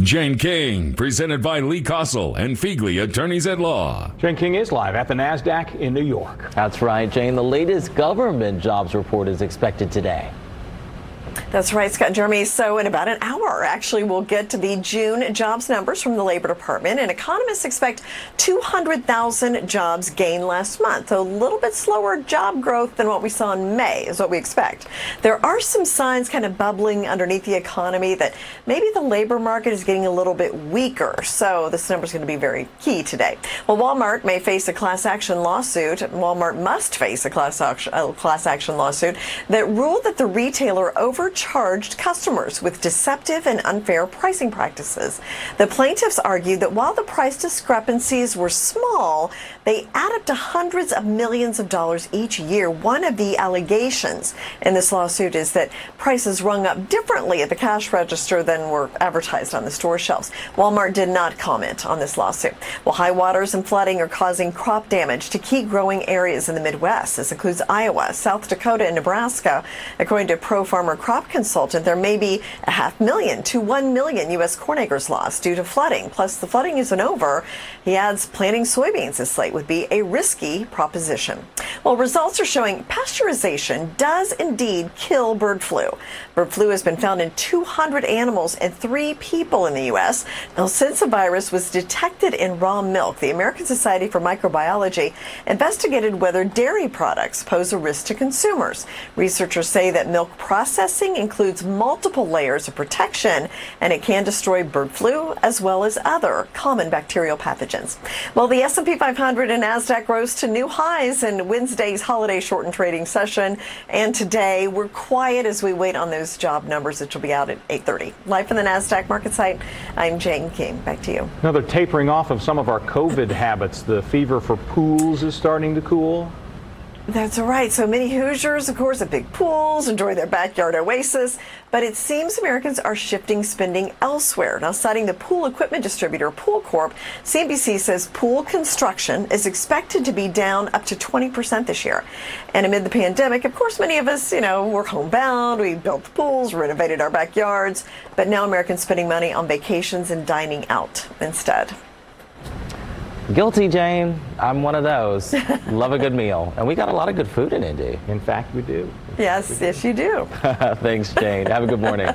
Jane King, presented by Lee Cossell and Feagley Attorneys at Law. Jane King is live at the NASDAQ in New York. That's right, Jane. The latest government jobs report is expected today. That's right, Scott Jeremy. So in about an hour, actually, we'll get to the June jobs numbers from the Labor Department. And economists expect 200,000 jobs gained last month. A little bit slower job growth than what we saw in May is what we expect. There are some signs kind of bubbling underneath the economy that maybe the labor market is getting a little bit weaker. So this number is going to be very key today. Well, Walmart may face a class action lawsuit. Walmart must face a class action, a class action lawsuit that ruled that the retailer over overcharged customers with deceptive and unfair pricing practices. The plaintiffs argued that while the price discrepancies were small, they add up to hundreds of millions of dollars each year. One of the allegations in this lawsuit is that prices rung up differently at the cash register than were advertised on the store shelves. Walmart did not comment on this lawsuit. Well, high waters and flooding are causing crop damage to key growing areas in the Midwest. This includes Iowa, South Dakota, and Nebraska. According to Pro Farmer Crop consultant, there may be a half million to one million U.S. corn acres lost due to flooding. Plus, the flooding isn't over. He adds planting soybeans this late would be a risky proposition. Well, results are showing pasteurization does indeed kill bird flu. Bird flu has been found in 200 animals and three people in the U.S. Now, since the virus was detected in raw milk, the American Society for Microbiology investigated whether dairy products pose a risk to consumers. Researchers say that milk processing includes multiple layers of protection and it can destroy bird flu as well as other common bacterial pathogens. Well, the S&P 500 and Nasdaq rose to new highs in Wednesday's holiday shortened trading session and today we're quiet as we wait on those job numbers which will be out at 8:30. Live from the Nasdaq market site. I'm Jane King. Back to you. Another tapering off of some of our COVID habits. The fever for pools is starting to cool. That's right. So many Hoosiers, of course, have big pools, enjoy their backyard oasis, but it seems Americans are shifting spending elsewhere. Now, citing the pool equipment distributor Pool Corp, CNBC says pool construction is expected to be down up to 20% this year. And amid the pandemic, of course, many of us, you know, we're homebound, we built the pools, renovated our backyards, but now Americans spending money on vacations and dining out instead. Guilty, Jane. I'm one of those. Love a good meal. And we got a lot of good food in Indy. In fact, we do. Yes, yes, you do. Thanks, Jane. Have a good morning.